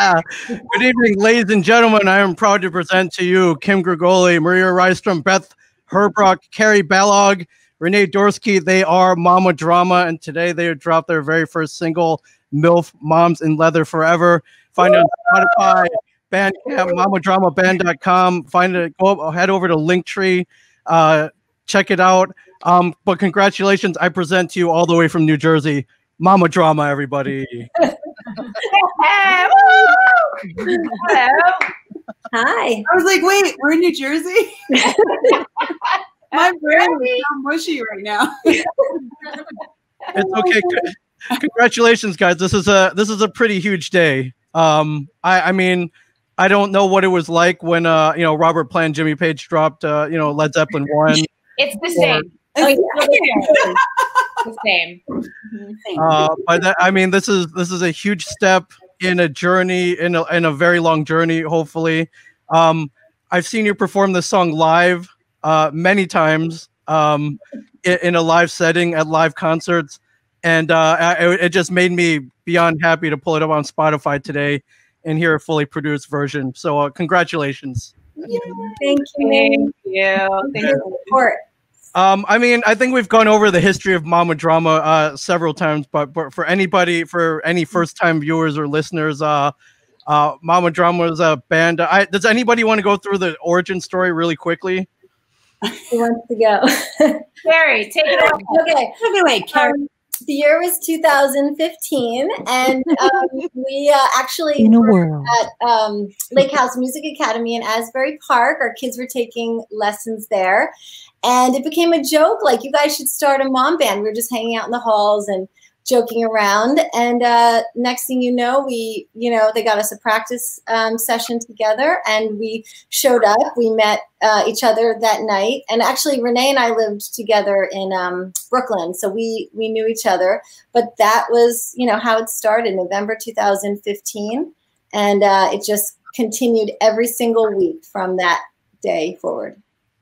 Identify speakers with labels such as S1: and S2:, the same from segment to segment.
S1: Good evening, ladies and gentlemen. I am proud to present to you Kim Grigoli, Maria Rystrom, Beth Herbrock, Carrie Ballog, Renee Dorsky. They are Mama Drama, and today they dropped their very first single, MILF Moms in Leather Forever. Find it on Spotify, Bandcamp, mamadramaband.com. Find it, go head over to Linktree, uh, check it out. Um, but congratulations, I present to you all the way from New Jersey, Mama Drama, everybody.
S2: Hello.
S3: Hi.
S2: I was like, wait, we're in New Jersey? My brain is so mushy right now.
S1: it's okay. Congratulations, guys. This is a this is a pretty huge day. Um, I, I mean, I don't know what it was like when uh, you know, Robert Plant, Jimmy Page dropped uh, you know, Led Zeppelin one.
S4: It's the same.
S3: Oh, yeah.
S4: the same.
S1: Uh, but that, I mean, this is this is a huge step in a journey in a, in a very long journey. Hopefully, um, I've seen you perform this song live uh, many times um, in, in a live setting at live concerts, and uh, I, it just made me beyond happy to pull it up on Spotify today and hear a fully produced version. So, uh, congratulations.
S3: Thank you.
S4: Thank you. Thank you.
S3: for Support.
S1: Um, I mean, I think we've gone over the history of Mama Drama uh, several times, but, but for anybody, for any first-time viewers or listeners, uh, uh, Mama Drama is a band. I, does anybody want to go through the origin story really quickly?
S3: Who wants to go?
S4: Carrie, take it away.
S3: okay.
S2: Take it away, Carrie.
S3: Um, the year was 2015, and um, we uh, actually
S5: In a
S3: were
S5: world.
S3: at um, Lake House Music Academy in Asbury Park. Our kids were taking lessons there, and it became a joke. Like you guys should start a mom band. We were just hanging out in the halls and joking around. And uh, next thing you know, we, you know, they got us a practice um, session together, and we showed up. We met uh, each other that night, and actually, Renee and I lived together in um, Brooklyn, so we we knew each other. But that was, you know, how it started, November 2015, and uh, it just continued every single week from that day forward.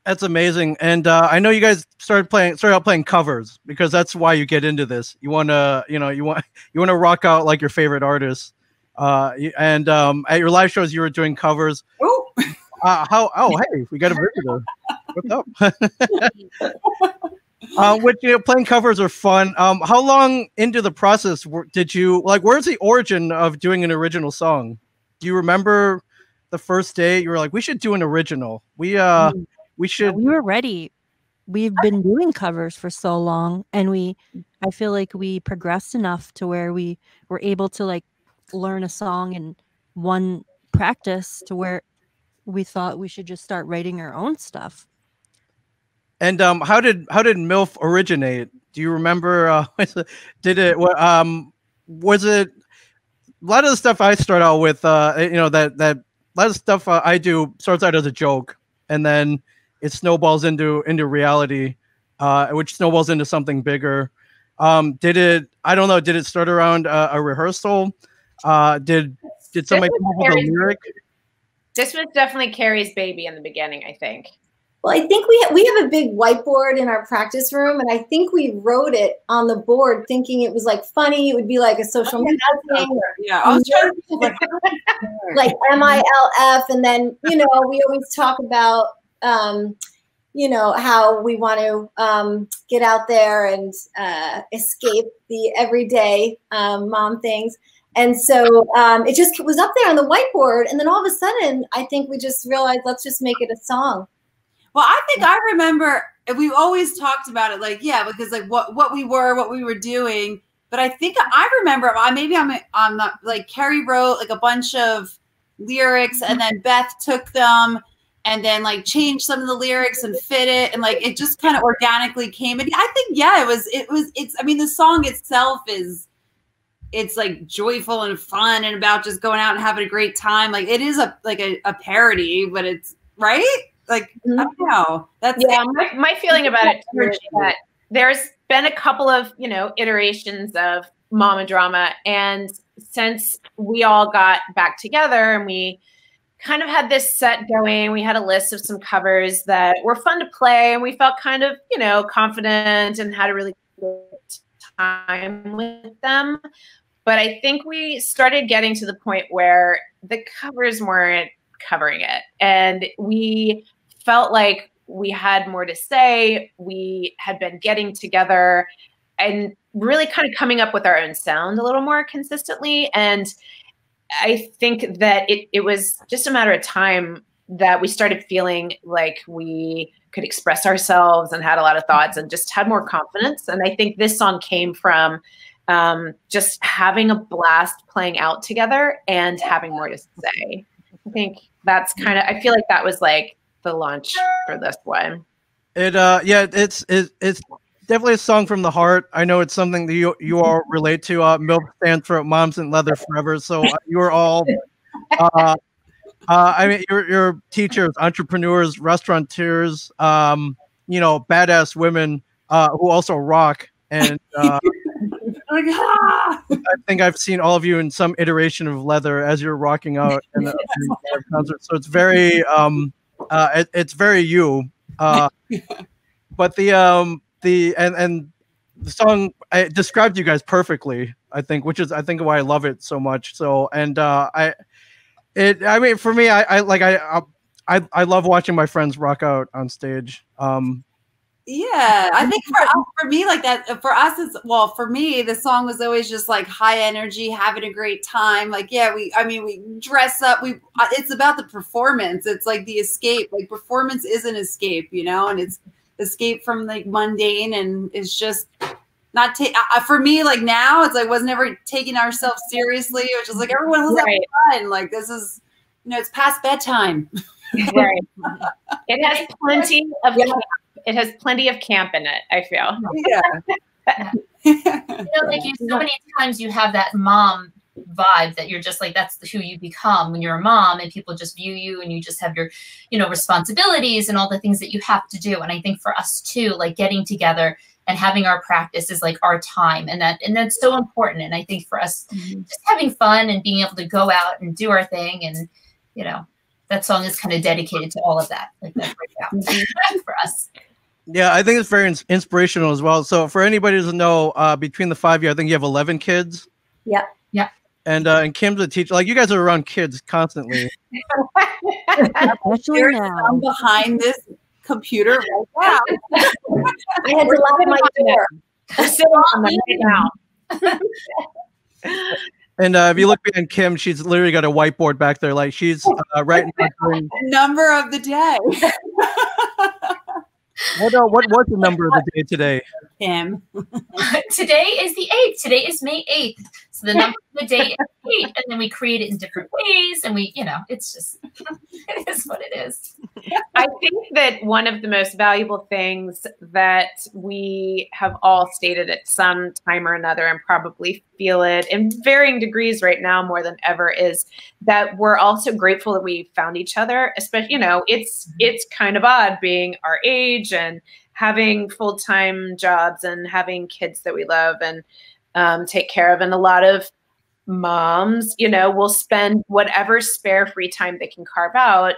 S1: That's amazing. And uh, I know you guys started playing, started out playing covers because that's why you get into this. You want to, you know, you want you want to rock out like your favorite artists. Uh, and um, at your live shows, you were doing covers.
S2: Oh,
S1: Uh, how? Oh, hey, we got a visitor. What's up? uh, which you know, playing covers are fun. Um, how long into the process did you like? Where's the origin of doing an original song? Do you remember the first day you were like, we should do an original? We uh, we should.
S5: we were ready. We've been doing covers for so long, and we, I feel like we progressed enough to where we were able to like learn a song in one practice to where we thought we should just start writing our own stuff.
S1: And um, how did how did MILF originate? Do you remember? Uh, did it? Um, was it a lot of the stuff I start out with? Uh, you know that that a lot of stuff uh, I do starts out as a joke, and then it snowballs into into reality, uh, which snowballs into something bigger. Um, did it? I don't know. Did it start around uh, a rehearsal? Uh, did did somebody come up with a lyric?
S4: This was definitely Carrie's baby in the beginning, I think.
S3: Well, I think we ha- we have a big whiteboard in our practice room, and I think we wrote it on the board, thinking it was like funny. It would be like a social media thing, or
S2: yeah. I was trying to like,
S3: like M I L F, and then you know we always talk about um, you know how we want to um, get out there and uh, escape the everyday um, mom things. And so um, it just was up there on the whiteboard, and then all of a sudden, I think we just realized let's just make it a song.
S2: Well, I think I remember we've always talked about it, like yeah, because like what what we were, what we were doing. But I think I remember. Maybe I'm I'm not like Carrie wrote like a bunch of lyrics, and then Beth took them and then like change some of the lyrics and fit it, and like it just kind of organically came. And I think yeah, it was it was it's. I mean, the song itself is it's like joyful and fun and about just going out and having a great time. Like it is a like a, a parody, but it's right. Like I don't mm-hmm. know. That's
S4: Yeah, my, my feeling about it too is that there's been a couple of, you know, iterations of mama drama. And since we all got back together and we kind of had this set going, we had a list of some covers that were fun to play and we felt kind of, you know, confident and had a really good time with them. but I think we started getting to the point where the covers weren't covering it. And we felt like we had more to say. We had been getting together and really kind of coming up with our own sound a little more consistently. And I think that it, it was just a matter of time that we started feeling like we could express ourselves and had a lot of thoughts and just had more confidence. And I think this song came from um, just having a blast playing out together and having more to say. I think that's kind of, I feel like that was like the launch for this one.
S1: It, uh, yeah, it's, it, it's definitely a song from the heart. I know it's something that you, you all relate to. Uh, MILF stands for Moms in Leather Forever. So uh, you are all, uh, uh, I mean, you're, you're teachers, entrepreneurs, restaurateurs, um, you know, badass women uh, who also rock. And uh, like, ah! I think I've seen all of you in some iteration of leather as you're rocking out in a, in a concert. So it's very, um, uh, it, it's very you. Uh, but the um, the and and the song I described you guys perfectly. I think, which is I think why I love it so much. So and uh, I, it I mean for me I, I like I I I love watching my friends rock out on stage. Um,
S2: yeah, I think for for me like that for us it's well for me the song was always just like high energy, having a great time. Like yeah, we I mean we dress up. We it's about the performance. It's like the escape. Like performance is an escape, you know, and it's escape from like mundane and it's just not take uh, for me like now it's like was never taking ourselves seriously. It was just like everyone was right. having fun. Like this is you know it's past bedtime.
S4: right. It has plenty of yeah it has plenty of camp in it. I feel.
S6: Yeah. you know, like you, so many times you have that mom vibe that you're just like that's who you become when you're a mom and people just view you and you just have your you know responsibilities and all the things that you have to do and i think for us too like getting together and having our practice is like our time and that and that's so important and i think for us mm-hmm. just having fun and being able to go out and do our thing and you know that song is kind of dedicated to all of that like that right for us
S1: yeah, I think it's very ins- inspirational as well. So for anybody who doesn't know, uh, between the five of you, I think you have eleven kids.
S3: Yeah.
S6: Yeah.
S1: And uh, and Kim's a teacher. Like you guys are around kids constantly.
S2: Especially now. I'm behind this computer right now.
S3: I had to lock my door.
S4: Sit on them right
S1: now. And uh, if you look behind Kim, she's literally got a whiteboard back there. Like she's uh, writing
S2: number of the day.
S1: What uh, what was the number of the day today?
S2: Kim.
S6: today is the eighth. Today is May eighth. So the number of the day is eight, and then we create it in different ways, and we, you know, it's just it is what it is.
S4: I think that one of the most valuable things that we have all stated at some time or another, and probably feel it in varying degrees right now more than ever, is that we're also grateful that we found each other. Especially, you know, it's mm-hmm. it's kind of odd being our age and having full time jobs and having kids that we love and um, take care of, and a lot of moms, you know, will spend whatever spare free time they can carve out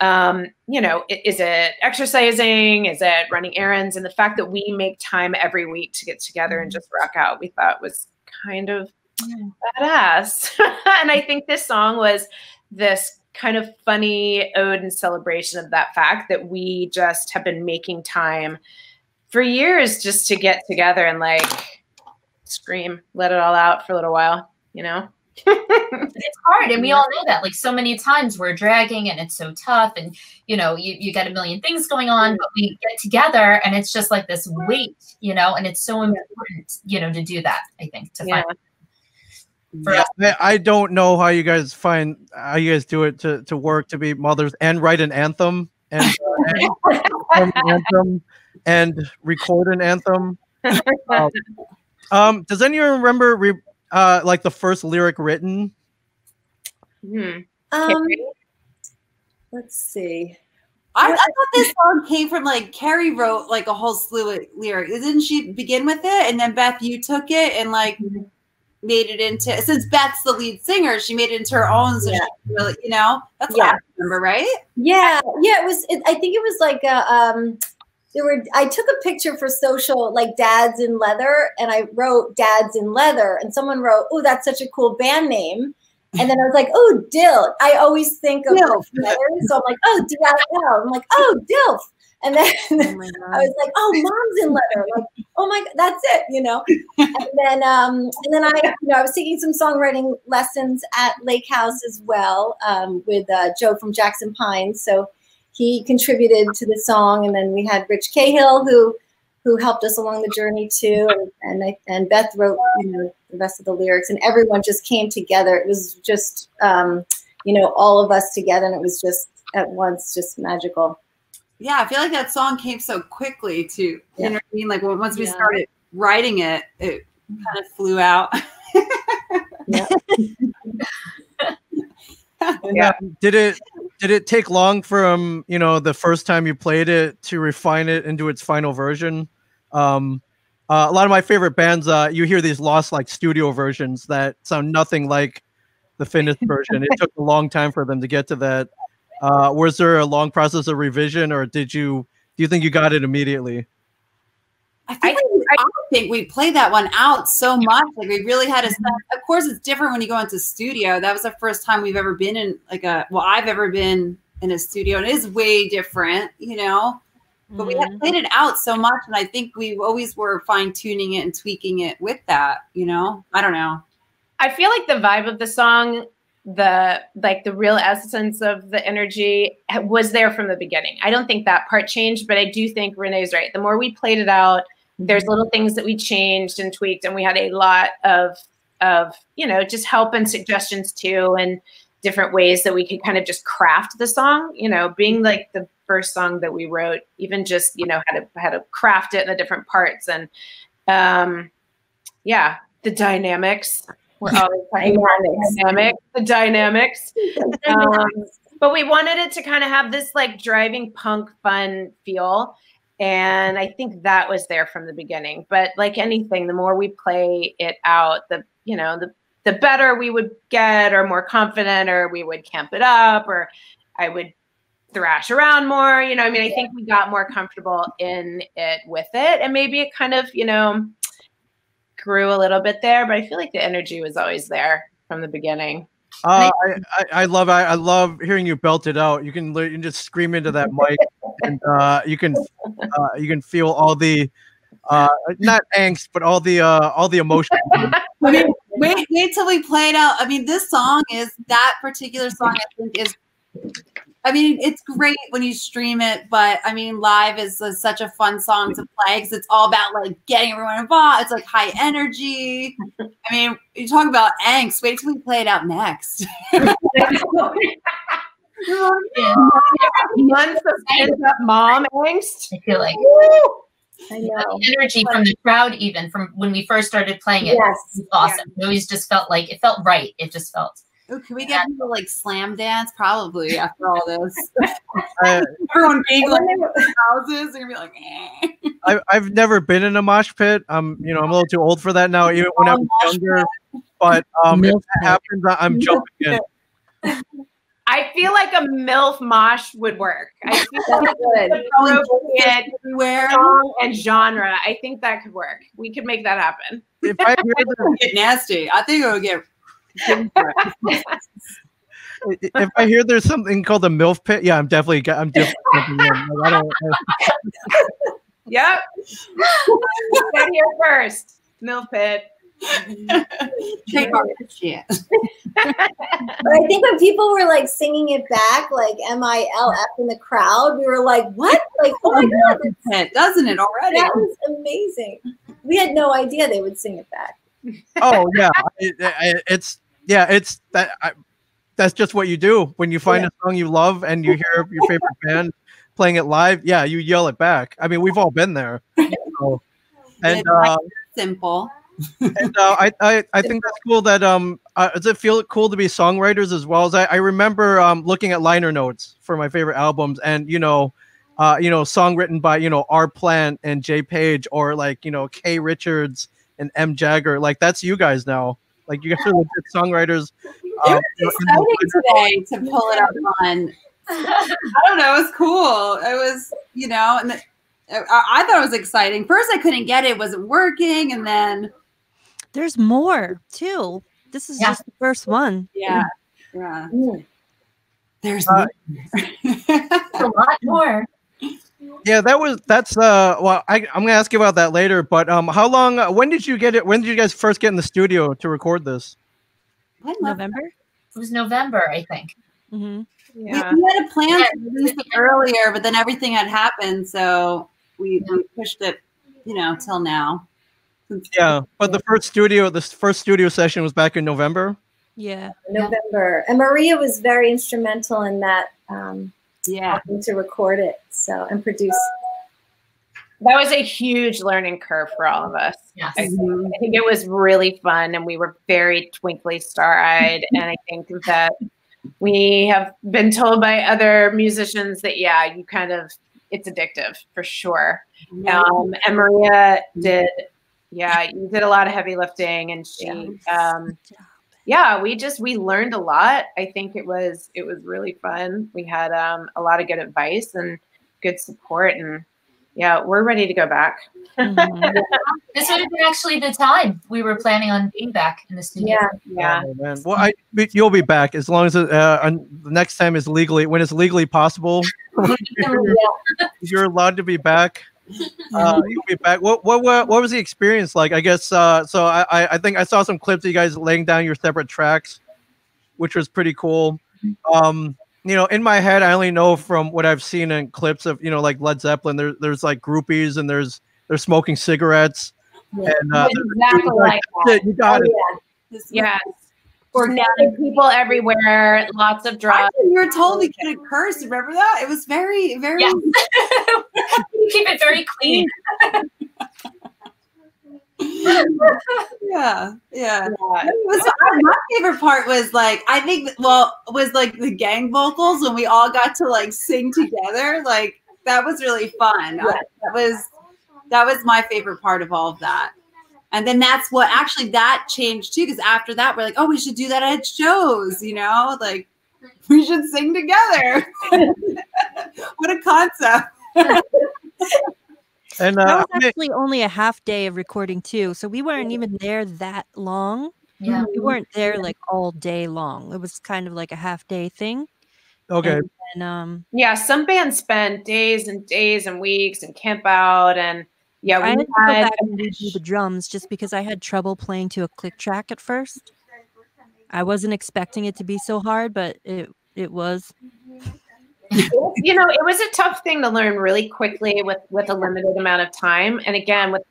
S4: um, you know, is it exercising? Is it running errands? And the fact that we make time every week to get together and just rock out, we thought was kind of badass. and I think this song was this kind of funny ode and celebration of that fact that we just have been making time for years just to get together and like scream, let it all out for a little while, you know?
S6: it's hard and we all know that like so many times we're dragging and it's so tough and you know you, you get a million things going on mm-hmm. but we get together and it's just like this weight you know and it's so important you know to do that i think to yeah. find
S1: yeah, I don't know how you guys find how you guys do it to, to work to be mothers and write an anthem and, uh, and anthem and record an anthem. Um, um, does anyone remember re- uh, like the first lyric written?
S3: Hmm. Um, let's see.
S2: I, I, thought this song came from like Carrie wrote like a whole slew of lyrics. Didn't she begin with it? And then Beth, you took it and like mm-hmm. Made it into since Beth's the lead singer, she made it into her own. So yeah. really, you know, that's yeah. I remember, right?
S3: Yeah, yeah. It was. It, I think it was like a um, there were I took a picture for social like dads in leather and I wrote dads in leather and someone wrote, "Oh, that's such a cool band name." And then I was like, "Oh, Dilf." I always think of
S2: Dilf.
S3: leather, so I'm like, "Oh, D-I-L." I'm like, "Oh, Dilf." And then
S5: Oh
S3: I was like, "Oh, mom's in leather." Like, "Oh my, that's it," you know. And then, um, and then I, you know, I was taking some songwriting lessons at Lake House as well um, with uh, Joe from Jackson Pines. So he contributed to the song, and then we had Rich Cahill who who helped us along the journey too, and and, I, and Beth wrote, you know, the rest of the lyrics, and everyone just came together. It was just, um, you know, all of us together, and it was just at once just magical.
S2: Yeah, I feel like that song came so quickly too. You know what I mean? Like when- once we
S5: Yeah.
S2: started writing it, it kind of flew out.
S1: yeah. Did it did it take long from you know the first time you played it to refine it into its final version? Um, uh, a lot of my favorite bands, uh, you hear these lost like studio versions that sound nothing like the finished version. It took a long time for them to get to that. Uh, was there a long process of revision, or did you do you think you got it immediately?
S2: I think, I, I think we played that one out so much. Like we really had a. Of course, it's different when you go into studio. That was the first time we've ever been in like a. Well, I've ever been in a studio, and it is way different, you know. But we had played it out so much, and I think we always were fine tuning it and tweaking it with that. You know, I don't know.
S4: I feel like the vibe of the song, the like the real essence of the energy was there from the beginning. I don't think that part changed, but I do think Renee's right. The more we played it out, there's little things that we changed and tweaked, and we had a lot of of you know just help and suggestions too, and different ways that we could kind of just craft the song. You know, being like the first song that we wrote, even just you know how to how to craft it in the different parts and um yeah, the dynamics. We're always talking about the dynamics, the dynamics. Um, but we wanted it to kind of have this like driving punk fun feel. And I think that was there from the beginning. But like anything, the more we play it out, the you know, the the better we would get or more confident or we would camp it up or I would thrash around more. You know, I mean, I think we got more comfortable in it with it. And maybe it kind of, you know, grew a little bit there, but I feel like the energy was always there from the beginning.
S1: Uh, I, I, I love I, I love hearing you belt it out. You can you can just scream into that mic, and uh, you can uh, you can feel all the uh, not angst, but all the uh, all the emotion.
S2: I mean, wait, wait till we play it out. I mean, this song is that particular song. I think is. I mean, it's great when you stream it, but I mean, live is, is such a fun song to play because it's all about like getting everyone involved. It's like high energy. I mean, you talk about angst. Wait till we play it out next.
S4: Months of pent up mom angst.
S6: I feel like
S3: I know.
S6: the energy from the crowd, even from when we first started playing it,
S3: Yes.
S6: was awesome. It always just felt like it felt right. It just felt.
S2: Oh, can we get people like slam dance? Probably after all this.
S1: I,
S2: Everyone being like houses, they're gonna be like, eh.
S1: I, I've never been in a mosh pit. I'm you know I'm a little too old for that now. Even when I was younger, but um, if
S5: Milf
S1: that happens, I- I'm jumping in.
S4: I feel like a MILF mosh would work. I feel like
S3: That's good.
S4: the appropriate
S2: everywhere.
S4: song and genre. I think that could work. We could make that happen.
S1: If I hear the,
S2: get nasty. I think it would get.
S1: if I hear there's something called a milf pit, yeah, I'm definitely I'm definitely in. Like, I don't,
S4: Yep. You said here first. MILF pit.
S2: Trademark shit.
S3: But I think when people were like singing it back, like M I L F in the crowd, we were like, "What? Like, oh my god,
S2: Pit, doesn't it already?
S3: that was amazing!" We had no idea they would sing it back.
S1: oh yeah, it, it- it's yeah, it's that. I, that's just what you do when you find
S3: Yeah.
S1: a song you love and you hear your favorite band playing it live. Yeah, you yell it back. I mean, we've all been there. So, and uh,
S2: Simple.
S1: and uh, I, I I think that's cool. That um, uh, does it feel cool to be songwriters as well? As I, I remember um looking at liner notes for my favorite albums, and you know, uh, you know, song written by you know R Plant and Jay Page, or like you know K Richards and M Jagger. Like that's you guys now. Like you guys are legit songwriters.
S2: It
S1: uh,
S2: was
S1: you know, in the
S2: exciting today to pull it up on. I don't know. It was cool. It was, you know, and the, I, I thought it was exciting. First, I couldn't get it; it wasn't working, and then
S5: There's more too. This is
S6: Yeah.
S5: just the first one.
S2: yeah, yeah.
S3: Mm.
S2: There's
S1: Uh,
S6: a lot more.
S1: Yeah, that was that's uh well I I'm gonna ask you about that later, but um how long uh, when did you get it when did you guys first get in the studio to record this?
S2: When
S5: November.
S6: It was November, I think.
S5: hmm
S2: We,
S4: Yeah.
S2: we had a plan
S6: Yeah.
S2: to release it earlier, but then everything had happened, so we, we pushed it, you know, till now.
S1: Yeah, but the first studio the first studio session was back in November.
S5: Yeah.
S3: November. And Maria was very instrumental in that um,
S2: Yeah.
S3: to record it so and produce.
S4: That was a huge learning curve for all of us.
S6: Yes.
S4: I, I think it was really fun and we were very twinkly star eyed. and I think that we have been told by other musicians that, yeah, you kind of, it's addictive for sure. Um, and Maria did, yeah, you did a lot of heavy lifting and she, um, yeah, we just, we learned a lot. I think it was, it was really fun. We had um, a lot of good advice and good support and yeah, we're ready to go back.
S5: Mhm.
S6: This would have been actually the time we were planning on being back in the studio.
S3: Yeah.
S4: Yeah.
S1: Oh. Well, I you'll be back as long as uh, the next time is legally when it's legally possible. You're allowed to be back. Uh, you'll be back. What, what what what was the experience like? I guess uh, so. I I I think I saw some clips of you guys laying down your separate tracks, which was pretty cool. Um, you know, in my head, I only know from what I've seen in clips of you know like Led Zeppelin. There, there's like groupies and there's they're smoking cigarettes.
S3: Yeah.
S1: And uh,
S4: exactly like that.
S1: you got it.
S2: This-
S4: Yes. Organic people everywhere, lots of drugs.
S2: Actually, we were told we couldn't curse. Remember that? It was very, very.
S6: Yes. Keep it very clean.
S2: Yeah, yeah.
S4: Yeah.
S2: Was, uh, my favorite part was like I think well was like the gang vocals when we all got to like sing together. Like that was really fun. I- that was that was my favorite part of all of that. And then that's what actually that changed too because after that we're like, oh, we should do that at shows. You know, like we should sing together. what a concept!
S1: And
S5: That
S1: uh,
S5: was actually only a half day of recording too, so we weren't even there that long.
S6: Yeah.
S5: We weren't there like all day long. It was kind of like a half day thing.
S1: okay.
S5: And um,
S4: Yeah, some bands spend days and days and weeks and camp out and yeah,
S5: I had
S4: we
S5: to go back and redo the drums just because I had trouble playing to a click track at first. I wasn't expecting it to be so hard, but it it was.
S4: You know, it was a tough thing to learn really quickly with with a limited amount of time. And again, with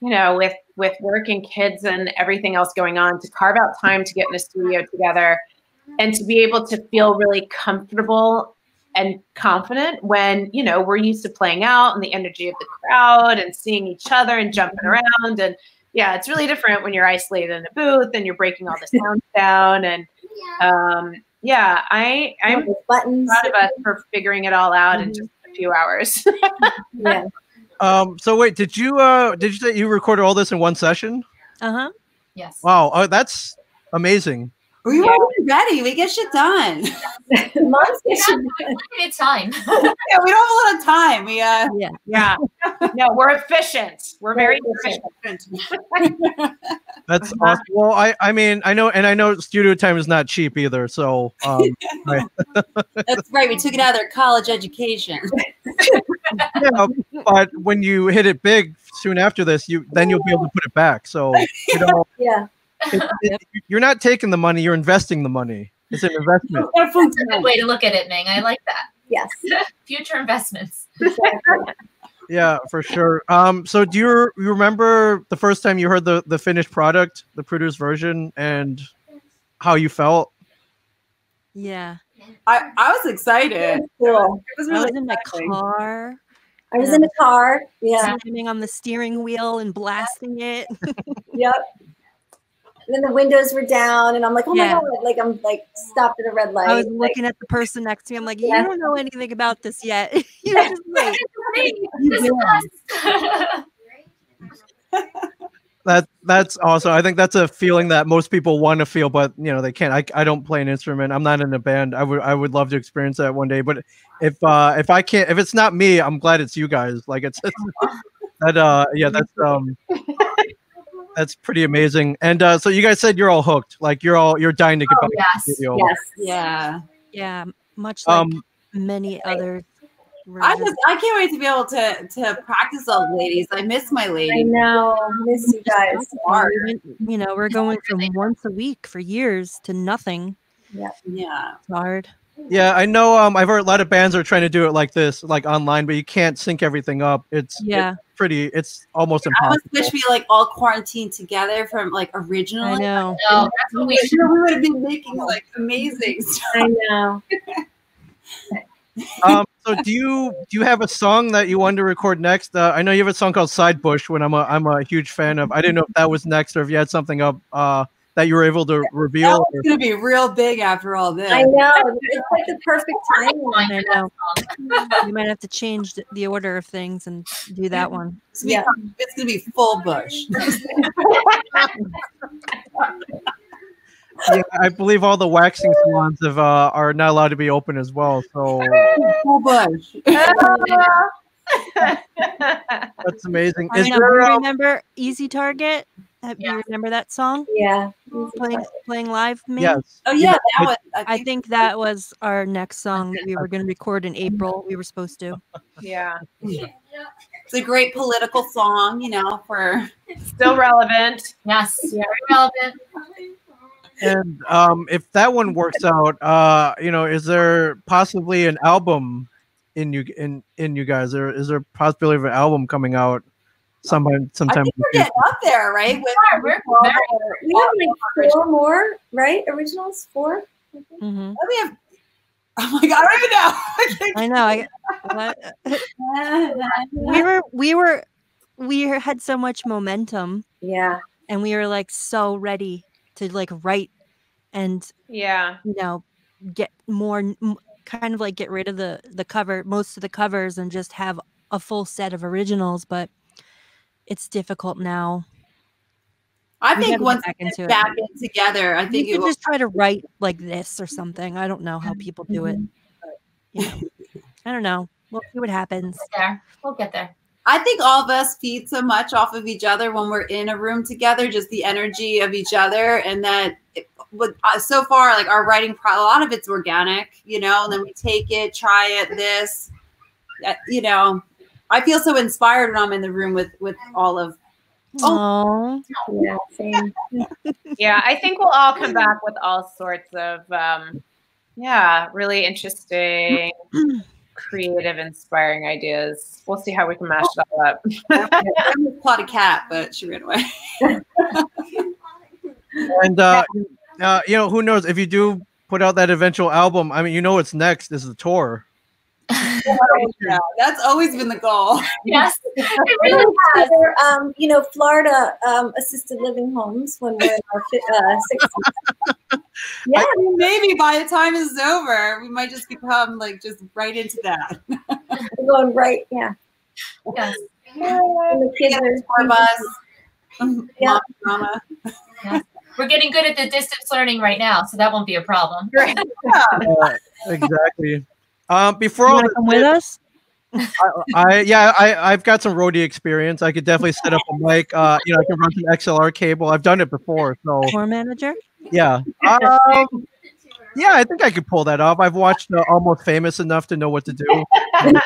S4: you know, with with work and kids and everything else going on, to carve out time to get in a studio together and to be able to feel really comfortable and confident when you know we're used to playing out and the energy of the crowd and seeing each other and jumping around. And yeah it's really different when you're isolated in a booth and you're breaking all the sounds down and um yeah i i'm
S3: buttons.
S4: proud of us for figuring it all out in just a few hours
S3: Yeah.
S1: Um. So wait, did you uh did you say you recorded all this in one session?
S5: Uh huh.
S6: Yes.
S1: Wow. Oh, that's amazing.
S2: We
S4: Yeah.
S2: weren't ready. We get shit done.
S3: Mom's
S6: We
S3: kitchen.
S6: have limited time.
S2: yeah, we don't have a lot of time. We uh
S5: Yeah.
S4: yeah no we're efficient we're very efficient
S1: That's awesome. Well, I I mean I know and I know studio time is not cheap either. So um,
S2: That's right. We took it out of their college education.
S1: yeah, but when you hit it big soon after this, you then you'll be able to put it back. So you know,
S3: Yeah.
S1: It, it, you're not taking the money; you're investing the money. It's an investment.
S6: That's a good way to look at it, Ming. I like that.
S3: Yes.
S6: Future investments.
S1: Yeah, for sure. Um, so do you, you remember the first time you heard the the finished product, the produced version, and how you felt?
S5: Yeah.
S2: I, I was excited.
S3: Cool.
S2: It was
S5: I
S2: really
S5: was in the
S2: exciting.
S5: car,
S3: I was in the car. Yeah.
S5: slamming on the steering wheel and blasting it.
S3: Yep. And then the windows were down, and I'm like, oh
S5: Yeah.
S3: my god! Like I'm like stopped at a red light.
S5: I was
S3: like,
S5: looking at the person next to me. I'm like, you
S3: Yeah.
S5: don't know anything about this yet. you just wait.
S6: This
S1: that that's awesome. I think that's a feeling that most people want to feel, but you know they can't. I, I don't play an instrument. I'm not in a band. I would I would love to experience that one day. But if uh if I can't if it's not me, I'm glad it's you guys. Like it's, it's that uh yeah that's um that's pretty amazing. And uh so you guys said you're all hooked. Like you're all you're dying to get
S6: Oh,
S1: back
S6: yes.
S1: to.
S3: Yes.
S2: Yeah.
S5: Yeah, much like
S1: Um
S5: many other.
S2: I just I can't wait to be able to to practice all the ladies. I miss my ladies.
S3: I
S2: ladies.
S3: know. Miss you guys.
S2: hard.
S5: You know, we're going from once a week for years to nothing.
S2: Yeah.
S5: It's hard.
S1: Yeah, I know um I've heard a lot of bands are trying to do it like this, like online, but you can't sync everything up. It's
S5: Yeah,
S1: it's pretty it's almost impossible.
S2: almost wish we like all quarantined together from like originally.
S5: I
S2: originally.
S5: know.
S6: That's what we
S2: We sure we would have been making like amazing stuff.
S3: I know.
S1: um, so do you do you have a song that you want to record next? Uh, I know you have a song called Side Bush, when I'm a I'm a huge fan of. I didn't know if that was next or if you had something up uh, that you were able to reveal.
S2: It's gonna be real big after all this.
S3: I know. It's like the perfect time.
S6: Fine
S5: I know.
S6: song.
S5: You might have to change the order of things and do that one.
S2: It's gonna, be,
S3: Yeah.
S2: it's gonna be full bush.
S1: Yeah, I believe all the waxing salons have uh, are not allowed to be open as well. So
S2: full bush.
S1: that's amazing.
S5: I
S1: Is
S5: know,
S1: there
S5: you
S1: um,
S5: remember Easy Target? Have
S6: Yeah.
S5: you remember that song
S3: Yeah.
S5: playing playing live? Maybe?
S1: yes?
S2: Oh yeah, that
S1: I-
S2: was.
S5: I think that was our next song that we were going to record in April. We were supposed to.
S4: Yeah.
S2: it's a great political song, you know, for
S4: Still relevant.
S6: Yes, very relevant.
S1: And um, if that one works out, uh, you know, is there possibly an album in you in in you guys? Or is there a possibility of an album coming out sometime
S2: I
S1: sometime?
S2: think we're getting up there, right? With
S6: Yeah, we're very
S3: We have like four more, right? Originals? Four?
S5: hmm
S2: we have. Oh my god, I don't even know.
S5: I know. I what? we were we were we had so much momentum,
S3: Yeah.
S5: and we were like so ready to like write and
S4: Yeah.
S5: you know get more m- kind of like get rid of the the cover most of the covers and just have a full set of originals but it's difficult now
S2: I
S5: We
S2: think once
S5: back into
S2: get
S5: it.
S2: back in together, I think you
S5: could just try to write like this or something i don't know how people do it but, you know, i don't know we'll see what happens
S6: Get there. We'll get there.
S2: I think all of us feed so much off of each other when we're in a room together, just the energy of each other, and that it, with uh, so far, like our writing, pro- a lot of it's organic, you know. And then we take it, try it, this, uh, you know. I feel so inspired when I'm in the room with with all of.
S5: Oh,
S3: Yeah. Same.
S4: Yeah. I think we'll all come back with all sorts of um yeah, really interesting, creative, inspiring ideas. We'll see how we can mash it all up.
S2: I almost caught a cat, but she ran away.
S1: And uh, uh, you know, who knows if you do put out that eventual album? I mean, you know, what's next is the tour.
S2: Yeah, that's always been the goal.
S6: Yes, it really has.
S3: consider, um, you know, Florida um, assisted living homes when we're in our fi- uh, 60s. Yeah,
S2: I mean, maybe by the time this is over, we might just become like just right into that.
S3: we're going right. Yeah.
S6: Yes.
S3: And the kids
S2: Get
S3: are
S2: a tour bus.
S3: Yeah.
S2: Mom, drama.
S6: We're getting good at the distance learning right now, so that won't be a problem.
S1: Uh, exactly. Um, before
S5: you
S1: all
S5: want to
S1: this
S5: come with us
S1: I yeah, I I've got some roadie experience. I could definitely set up a mic. Uh, you know, I can run some XLR cable. I've done it before, so
S5: tour manager
S1: yeah. Um, yeah, I think I could pull that off. I've watched uh, Almost Famous enough to know what to do. It's,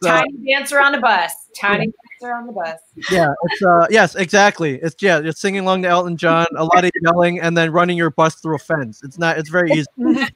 S1: uh,
S4: Tiny dancer on the bus. Tiny dancer on the bus.
S1: yeah, it's uh, yes, exactly. It's yeah, it's singing along to Elton John, a lot of yelling, and then running your bus through a fence. It's not. It's very easy.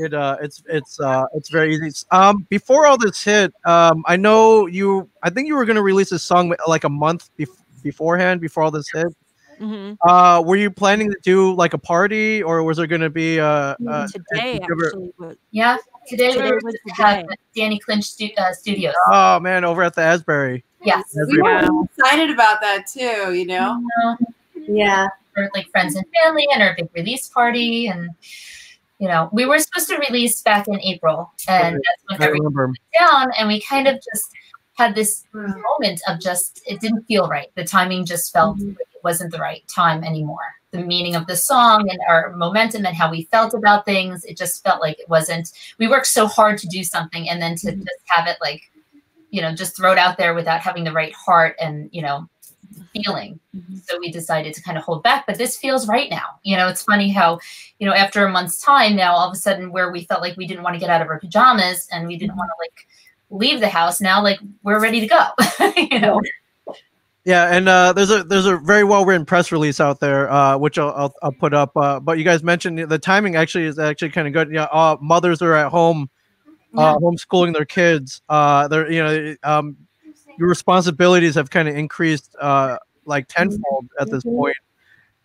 S1: It uh, it's it's uh, it's very easy. Um, before all this hit, um, I know you. I think you were going to release a song like a month bef- beforehand, before all this hit.
S5: hmm
S1: Uh, were you planning to do like a party, or was there going to be uh, uh
S5: today
S1: ever-
S5: actually
S6: Yeah. Today,
S5: Today
S6: we were
S5: was
S6: supposed
S5: the
S6: to have. Danny Clinch stu- uh, Studios.
S1: oh man, over at the Asbury.
S6: Yes.
S2: We were excited about that too, you know.
S3: yeah.
S6: For like friends and family and our big release party, and you know, we were supposed to release back in April, and that's when
S1: I
S6: everything
S1: remember.
S6: went down, and we kind of just had this moment of just it didn't feel right. The timing just felt
S2: Mhm.
S6: it wasn't the right time anymore. The meaning of the song and our momentum and how we felt about things, it just felt like it wasn't. We worked so hard to do something, and then to
S2: Mhm.
S6: just have it like, you know, just throw it out there without having the right heart and you know, feeling.
S2: Mhm.
S6: So we decided to kind of hold back. But this feels right now. You know, it's funny how you know after a month's time now, all of a sudden, where we felt like we didn't want to get out of our pajamas and we didn't want to like leave the house now like we're ready to go you know
S1: Yeah, and uh, there's a there's a very well written press release out there, uh, which I'll, I'll I'll put up. Uh, but you guys mentioned the timing actually is actually kind of good. Yeah, uh, mothers are at home, uh, homeschooling their kids. Uh, they're you know um, your responsibilities have kind of increased uh, like tenfold at this point,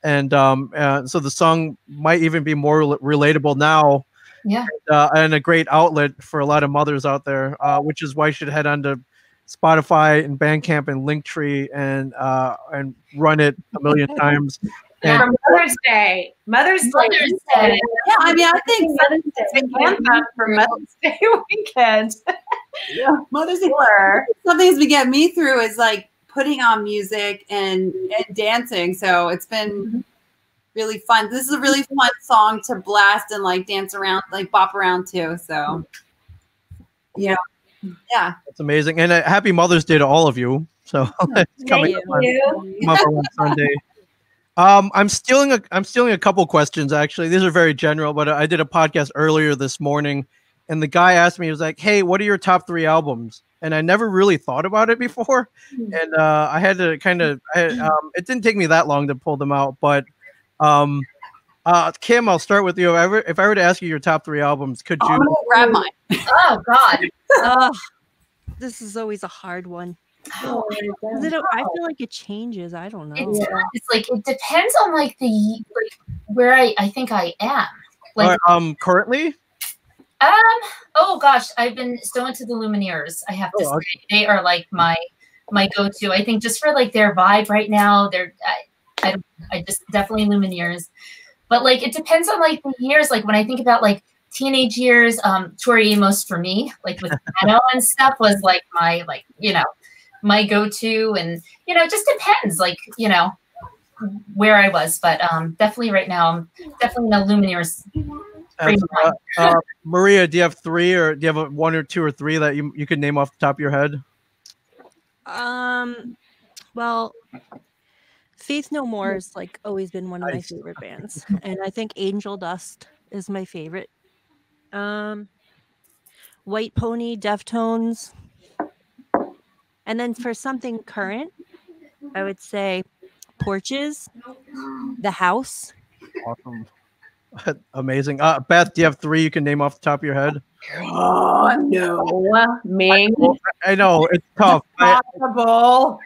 S1: and um, uh, so the song might even be more rel- relatable now.
S6: Yeah.
S1: uh, and a great outlet for a lot of mothers out there, uh, which is why you should head on to Spotify and Bandcamp and Linktree and uh, and run it a million times. And
S4: For Mother's Day. Mother's Day.
S6: Mother's Day.
S2: Yeah, I mean, I think
S4: Anthem for Mother's Day weekend.
S2: Mother's Day.
S4: Sure.
S2: Something that's been getting me through is like putting on music and and dancing. So it's been really fun. This is a really fun song to blast and like dance around, like bop around too. So yeah, yeah.
S1: it's amazing. And uh, happy Mother's Day to all of you. So it's coming
S5: you.
S1: up on, on Sunday. Um, I'm stealing a I'm stealing a couple questions actually. These are very general, but I did a podcast earlier this morning, and the guy asked me, he was like, "Hey, what are your top three albums?" And I never really thought about it before, and uh, I had to kind of. Um, it didn't take me that long to pull them out, but um, uh, Kim, I'll start with you. If I, were, if I were to ask you your top three albums, could
S2: I'm
S1: you?
S2: gonna grab mine.
S6: oh god
S5: Ugh, this is always a hard one.
S6: Oh,
S5: 'Cause it, I feel like it changes. I don't know.
S6: it's, it's like it depends on like the like where i i think i am like
S1: Or, um, currently,
S6: um oh gosh i've been so into the lumineers i have to
S1: Oh,
S6: say. They are like my my go-to. I think just for like their vibe right now they're i i, I just definitely lumineers. But like it depends on like the years. Like when i think about like teenage years um tori amos for me like with Nano and stuff was like my like you know my go-to. And you know it just depends like you know where i was. But um definitely right now i'm definitely no lumineers Pretty
S1: uh, uh, Maria, do you have three, or do you have a, one or two or three that you you could name off the top of your head?
S5: Um, well, Faith No More has like always been one of my favorite bands, and I think Angel Dust is my favorite. Um, White Pony, Deftones, and then for something current, I would say Porches, The House.
S1: Awesome. Amazing. Uh, Beth, do you have three you can name off the top of your head?
S4: Oh no, Ming.
S1: I know it's tough. I,
S4: Possible.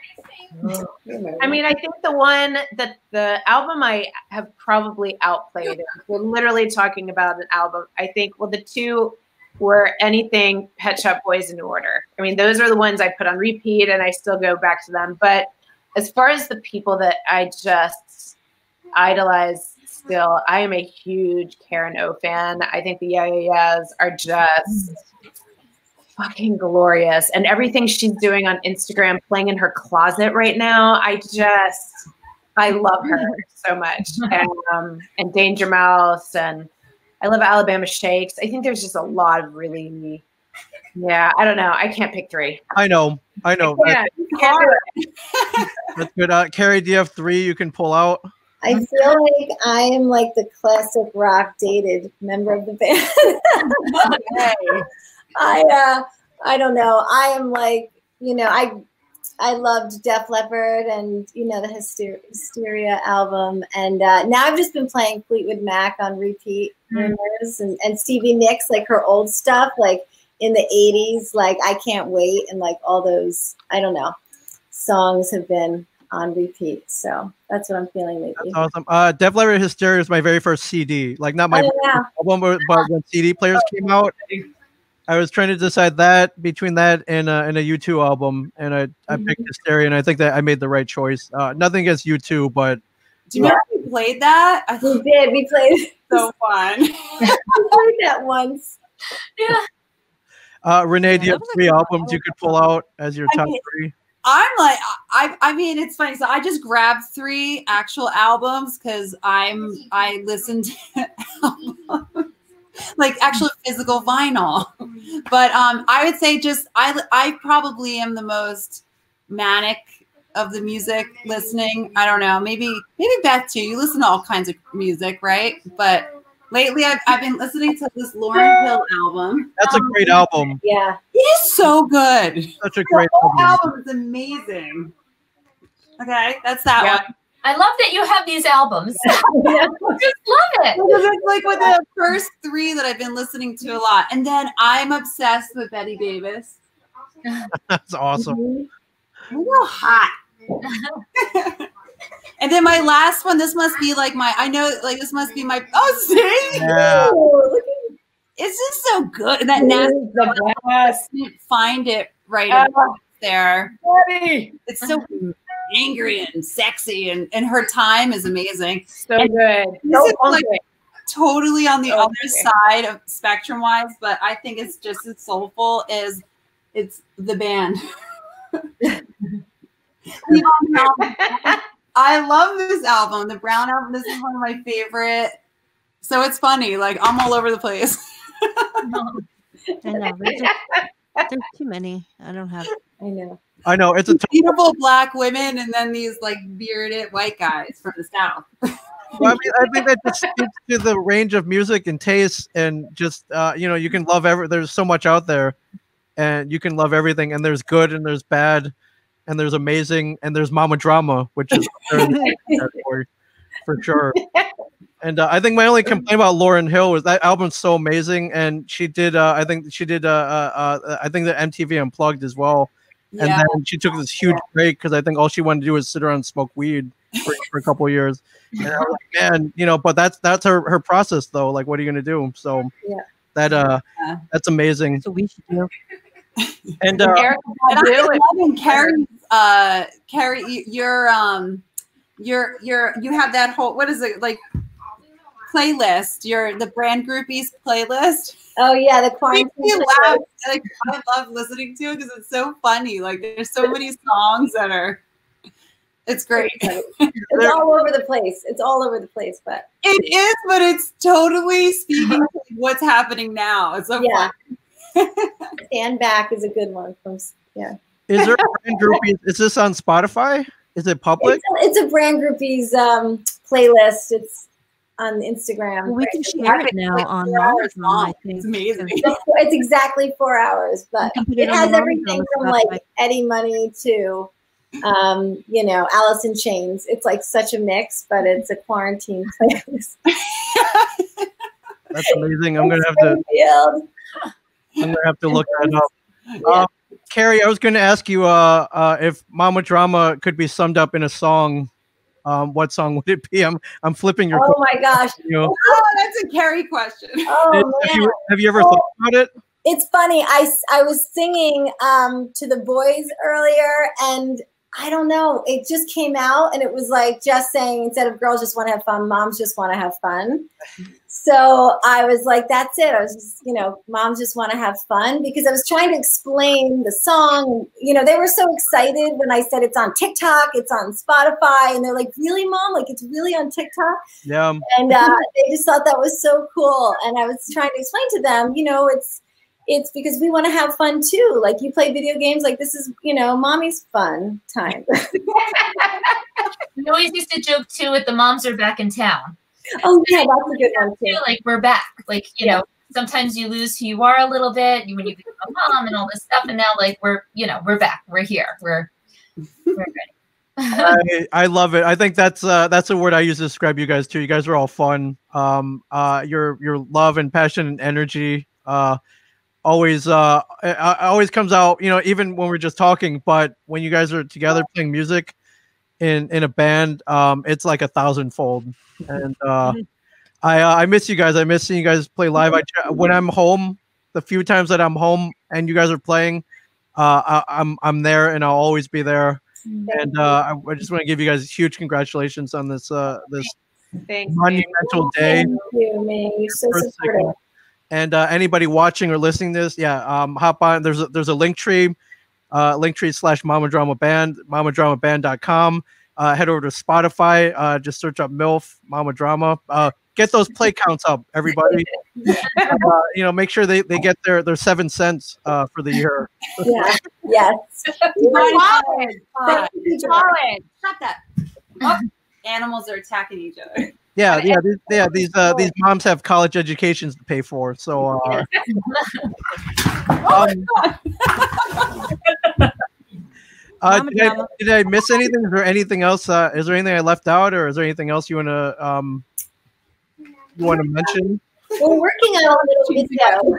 S4: I mean, I think the one that the album I have probably outplayed. We're literally talking about an album. I think well, the two were anything Pet Shop Boys in New Order. I mean, those are the ones I put on repeat, and I still go back to them. But as far as the people that I just idolize, still, I am a huge Karen O fan. I think the Yeah Yeah Yeahs are just fucking glorious. And everything she's doing on Instagram, playing in her closet right now, I just I love her so much. And um and Danger Mouse and I love Alabama Shakes. I think there's just a lot of really yeah, I don't know. I can't pick three.
S1: I know. I know.
S4: Yeah,
S1: That's,
S4: can't do it.
S1: that's good. Uh, Carrie, do you have three you can pull out?
S3: I feel like I am like the classic rock dated member of the band. I uh I don't know. I am like, you know, I I loved Def Leppard and you know the Hyster- Hysteria album, and uh, now I've just been playing Fleetwood Mac on repeat,
S6: Mm.
S3: rumors, and, and Stevie Nicks, like her old stuff, like in the '80s. Like I can't wait, and like all those, I don't know, songs have been on repeat. So that's what I'm feeling lately.
S1: That's awesome. Uh, Def Leppard Hysteria is my very first CD. Like not my
S3: Oh, yeah.
S1: album, but, but when CD players came out, I was trying to decide that between that and uh, and a U2 album, and I I picked Hysteria, and I think that I made the right choice. Uh, nothing against U2, but
S2: Do you remember we played that? I
S3: We did. We played,
S2: it was so fun.
S3: we played that once. Yeah.
S1: Uh, Renee, do you have
S5: that was a
S1: three albums you could pull out as your
S2: I
S1: top
S2: mean-
S1: three?
S2: I'm like I I mean it's funny. So I just grabbed three actual albums because I'm I listened to albums, like actual physical vinyl. But um I would say just I I probably am the most manic of the music listening. I don't know, maybe maybe Beth too. You listen to all kinds of music, right? But lately I've, I've been listening to this Lauryn Hill album.
S1: That's a great album.
S3: Yeah.
S2: It is so good.
S1: Such a
S2: The
S1: great
S2: whole
S1: album.
S2: album is amazing. Okay, that's that
S4: Yeah.
S2: one.
S6: I love that you have these albums. I just love it.
S2: Because it's like with the first three that I've been listening to a lot. And then I'm obsessed with Betty Davis.
S1: That's awesome. Mm-hmm.
S2: Real hot. and then my last one, this must be like my I know like this must be my oh see
S1: Yeah.
S3: Ooh,
S2: it's just so good. And that nasty
S4: the best.
S2: didn't find it right
S4: Oh.
S2: there.
S4: Buddy.
S2: It's so angry and sexy and, and her time is amazing.
S4: So good.
S2: This
S4: So
S2: is like totally on the
S4: Okay.
S2: other side of spectrum wise, but I think it's just as soulful as it's the band. Levon Brown. I love this album, the Brown album. This is one of my favorite. So it's funny, like I'm all over the place.
S5: I know. There's, just- there's too many. I don't have.
S3: I know.
S1: I know it's a t-
S2: Beautiful black women, and then these like bearded white guys from the south.
S1: Well, I mean, I think that just speaks to the range of music and taste, and just uh, you know, you can love every. There's so much out there, and you can love everything. And there's good, and there's bad, and there's amazing, and there's mama drama, which is there in the category, for sure. And uh, I think my only complaint about Lauryn Hill was that album's so amazing, and she did. Uh, I think she did. Uh, uh, uh, I think the MTV Unplugged as well. And
S2: Yeah.
S1: then she took this huge break because I think all she wanted to do was sit around and smoke weed for, for a couple of years. And I was like, man, you know, but that's that's her her process though. Like, what are you gonna do? So
S3: Yeah.
S1: that uh
S2: Yeah.
S1: that's amazing.
S5: So we should do.
S1: And uh,
S4: Erica,
S2: And
S4: do
S2: I'm
S4: it.
S2: loving Carrie's uh Carrie y- your um your your you have that whole what is it like playlist, your the brand groupies playlist.
S3: Oh yeah, the
S2: Makes
S3: quarantine.
S2: me laugh. Like I love listening to it because it's so funny. Like there's so many songs that are it's great.
S3: It's all over the place. It's all over the place, but
S2: It is, but it's totally speaking to what's happening now. It's so
S3: Yeah. Stand Back is a good one from yeah.
S1: is there a brand groupie? Is this on Spotify? Is it public?
S3: It's a, it's a brand groupies um, playlist. It's on Instagram.
S5: Well, we
S3: right?
S5: can
S3: It's
S5: share it
S2: It's
S5: now
S2: like
S5: on
S2: four hours
S5: Mama I
S2: long.
S5: think.
S2: It's amazing.
S3: It's exactly four hours, but it
S5: it
S3: has everything from
S5: stuff,
S3: like Eddie Money to, um, you know, Alice in Chains. It's like such a mix, but it's a quarantine playlist.
S1: That's amazing. I'm gonna have to
S3: Field.
S1: I'm gonna have to look that up.
S3: Yeah.
S1: Uh, Carrie, I was gonna ask you uh, uh, if Mama Drama could be summed up in a song. Um, what song would it be? I'm I'm flipping your.
S3: Oh my gosh.
S1: you know.
S2: Oh, that's a Carrie question.
S3: Oh
S1: have,
S3: man.
S1: you, have you ever thought about it?
S3: it's funny. I I was singing um, to the boys earlier, and I don't know. It just came out, and it was like just saying instead of girls just want to have fun, moms just want to have fun. So I was like, that's it. I was just, you know, moms just want to have fun because I was trying to explain the song. You know, they were so excited when I said it's on TikTok, it's on Spotify, and they're like, really, mom? Like, it's really on TikTok?
S1: Yeah.
S3: and uh, they just thought that was so cool. And I was trying to explain to them, you know, it's it's because we want to have fun too. Like you play video games, like this is, you know, mommy's fun time.
S6: We always used to joke too with the moms are back in town.
S3: oh yeah, that's a good one
S6: Too,
S3: too.
S6: like we're back. Like, you know, sometimes you lose who you are a little bit when you become a mom and all this stuff. And now like we're, you know, we're back. We're here. We're we're ready.
S1: I, I love it. I think that's uh, that's a word I use to describe you guys too. You guys are all fun. Um, uh, your your love and passion and energy uh, always uh, uh, always comes out. You know, even when we're just talking, but when you guys are together playing music in in a band, um, it's like a thousandfold. And uh, I uh, I miss you guys. I miss seeing you guys play live. I when I'm home, the few times that I'm home and you guys are playing, uh, I, I'm I'm there and I'll always be there and uh, I, I just want to give you guys huge congratulations on this uh, this
S4: Thanks.
S1: monumental day.
S3: Thank you, man. You're so supportive.
S1: Second. And uh, anybody watching or listening to this, yeah, um, hop on. There's a, there's a link tree, uh, link tree slash Mama Drama Band, mamadramaband.com. Uh, head over to Spotify. Uh, just search up MILF Mama Drama. Uh, get those play counts up, everybody. uh, you know, make sure they, they get their, their seven cents uh, for the year.
S3: Yeah. Yes.
S2: Solid.
S3: Thank you, Joy.
S2: Solid. Stop that. Oh, animals are attacking each other.
S1: Yeah, yeah, these, yeah. These uh, these moms have college educations to pay for, so uh,
S2: Oh
S1: um, uh, did, I, did I miss anything? Is there anything else? Uh, is there anything I left out, or is there anything else you want to um, you want to mention?
S3: We're working on a little video.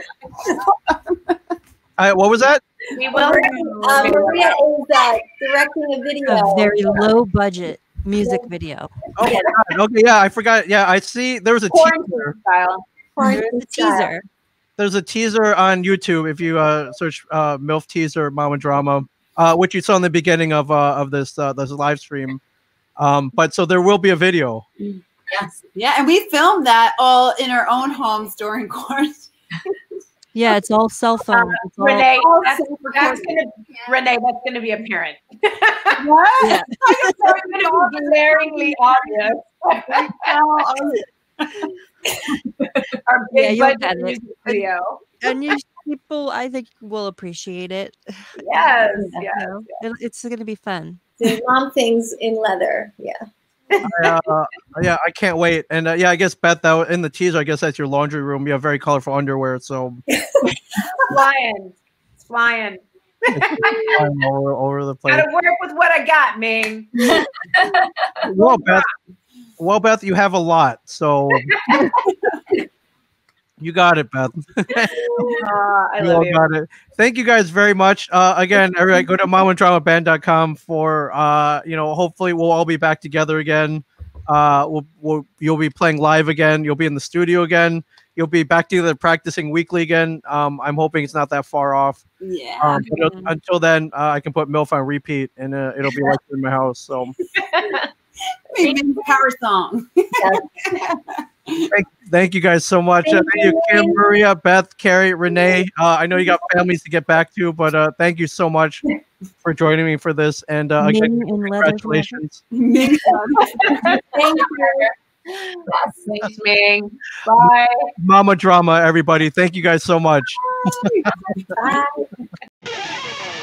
S1: Uh, what was that?
S4: We will.
S3: Um, Maria is uh, directing a video.
S5: A very low budget music video.
S1: Oh my god! Okay, yeah, I forgot. Yeah, I see. There was a teaser.
S4: quarantine style.
S3: Quarantine
S5: There's a
S3: style.
S5: teaser.
S1: There's a teaser on YouTube if you uh, search uh, MILF teaser Mama Drama, uh, which you saw in the beginning of uh, of this uh, this live stream. Um, but so there will be a video.
S6: Yes.
S2: Yeah, and we filmed that all in our own homes during quarantine.
S5: Yeah, it's all cell uh, phone. It's all,
S4: Renee,
S2: all
S4: that's, that's gonna Renee, that's gonna be apparent.
S2: What?
S5: Yeah.
S4: It's gonna be glaringly obvious. Our big
S5: you'll
S4: budget music video.
S5: and you people, I think, will appreciate it.
S4: Yes,
S5: You
S4: yes.
S5: know, it- it's going to be fun.
S3: Doing mom things in leather. Yeah.
S1: I, uh, yeah, I can't wait. And uh, yeah, I guess Beth, that in the teaser, I guess that's your laundry room. You have very colorful underwear, so
S4: Flying. It's flying.
S1: I'm over, over the place.
S4: Gotta work with what I got, Ming.
S1: Well, Beth, well, Beth, you have a lot, so you got it, Beth.
S4: Uh, I
S1: you
S4: love
S1: all
S4: you.
S1: got it. Thank you guys very much. Uh, again, everybody, go to mamadramaband.com for uh, you know, hopefully we'll all be back together again. Uh, we'll, we'll you'll be playing live again. You'll be in the studio again. You'll be back together practicing weekly again. Um, I'm hoping it's not that far off.
S2: Yeah.
S1: Um, but until then, uh, I can put MILF on repeat, and uh, it'll be like in my house. So
S2: Maybe power song.
S1: Thank you guys so much. Uh, thank you, Kim, Maria, Beth, Carrie, Renee. Uh, I know you got families to get back to, but uh, thank you so much for joining me for this. And uh, again,
S5: Ming in leather.
S1: congratulations.
S3: Thank you.
S4: Thanks, Ming. Bye.
S1: Mama drama, everybody. Thank you guys so much.
S3: Bye.